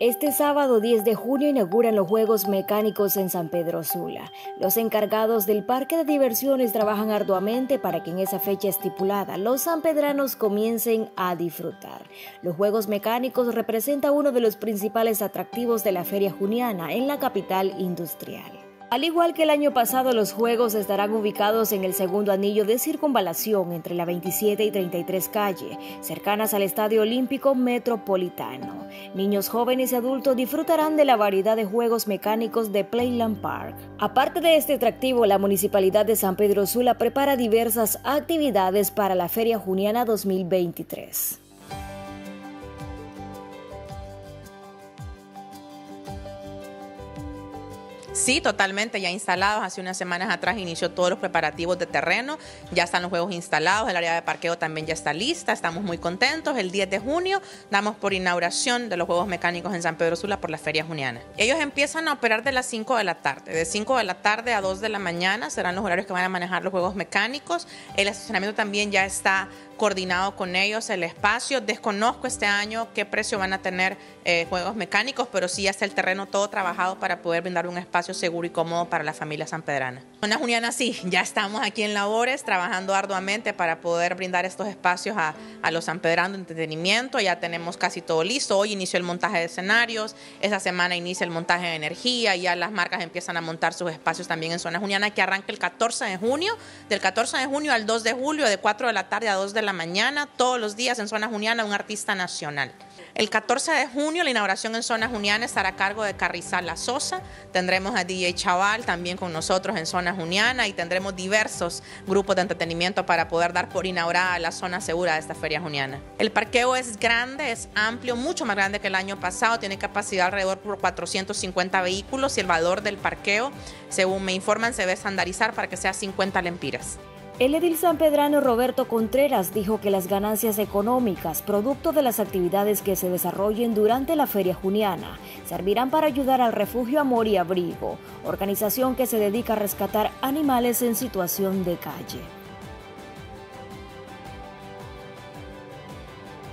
Este sábado 10 de junio inauguran los Juegos Mecánicos en San Pedro Sula. Los encargados del parque de diversiones trabajan arduamente para que en esa fecha estipulada los sanpedranos comiencen a disfrutar. Los Juegos Mecánicos representan uno de los principales atractivos de la Feria Juniana en la capital industrial. Al igual que el año pasado, los Juegos estarán ubicados en el segundo anillo de circunvalación entre la 27 y 33 calle, cercanas al Estadio Olímpico Metropolitano. Niños jóvenes y adultos disfrutarán de la variedad de juegos mecánicos de Playland Park. Aparte de este atractivo, la Municipalidad de San Pedro Sula prepara diversas actividades para la Feria Juniana 2023. Sí, totalmente, ya instalados. Hace unas semanas atrás inició todos los preparativos de terreno. Ya están los juegos instalados. El área de parqueo también ya está lista. Estamos muy contentos. El 10 de junio damos por inauguración de los juegos mecánicos en San Pedro Sula por la Feria Juniana. Ellos empiezan a operar de las 5 de la tarde. De 5 de la tarde a 2 de la mañana serán los horarios que van a manejar los juegos mecánicos. El estacionamiento también ya está coordinado con ellos el espacio. Desconozco este año qué precio van a tener eh, juegos mecánicos, pero sí ya está el terreno todo trabajado para poder brindar un espacio seguro y cómodo para la familia sanpedrana. Zona Juniana sí, ya estamos aquí en labores trabajando arduamente para poder brindar estos espacios a, a los sanpedranos de entretenimiento. Ya tenemos casi todo listo. Hoy inició el montaje de escenarios, esta semana inicia el montaje de energía ya las marcas empiezan a montar sus espacios también en Zona Juniana que arranca el 14 de junio, del 14 de junio al 2 de julio, de 4 de la tarde a 2 de mañana, todos los días en Zona Juniana, un artista nacional. El 14 de junio la inauguración en Zona Juniana estará a cargo de Carrizal La Sosa. Tendremos a DJ Chaval también con nosotros en Zona Juniana y tendremos diversos grupos de entretenimiento para poder dar por inaugurada la zona segura de esta feria juniana. El parqueo es grande, es amplio, mucho más grande que el año pasado. Tiene capacidad alrededor por 450 vehículos y el valor del parqueo, según me informan, se debe estandarizar para que sea 50 lempiras. El edil sanpedrano Roberto Contreras dijo que las ganancias económicas, producto de las actividades que se desarrollen durante la Feria Juniana, servirán para ayudar al Refugio Amor y Abrigo, organización que se dedica a rescatar animales en situación de calle.